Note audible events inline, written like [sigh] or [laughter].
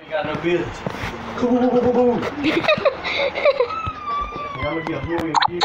I got no business. Cool. [laughs] I'm gonna get a million views.